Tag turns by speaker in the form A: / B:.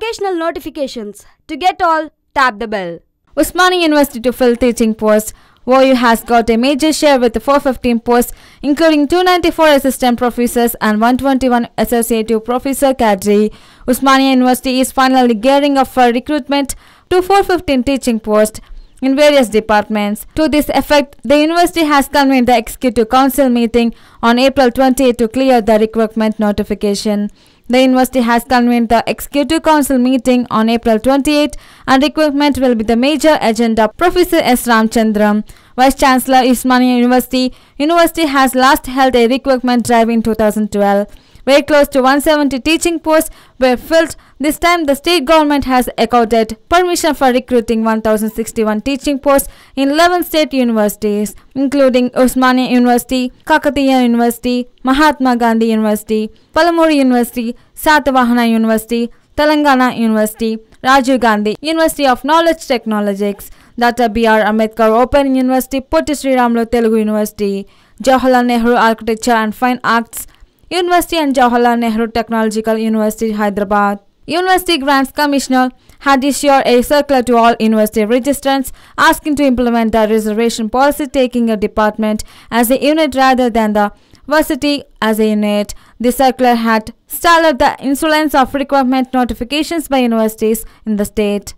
A: occasional notifications. To get all, tap the bell.
B: Osmania University to fill teaching posts. OU has got a major share with 415 posts, including 294 assistant professors and 121 associate professor cadre. Osmania University is finally gearing up for recruitment to 415 teaching posts in various departments. To this effect, the university has convened the Executive Council meeting on April 28 to clear the recruitment notification. The university has convened the Executive Council meeting on April 28 and recruitment will be the major agenda. Professor S. Ramachandram, Vice Chancellor Osmania University, university has last held a recruitment drive in 2012. Very close to 170 teaching posts were filled. This time, the state government has accorded permission for recruiting 1,061 teaching posts in 11 state universities, including Osmania University, Kakatiya University, Mahatma Gandhi University, Palamuru University, Satavahana University, Telangana University, Rajiv Gandhi University of Knowledge Technologies, Dr. B.R. Ambedkar Open University, Potti Sreeramulu Telugu University, Jawaharlal Nehru Architecture and Fine Arts University and Jawaharlal Nehru Technological University, Hyderabad. University Grants Commissioner had issued a circular to all university registrants asking to implement the reservation policy taking a department as a unit rather than the as a unit. The circular had stalled the insolence of requirement notifications by universities in the state.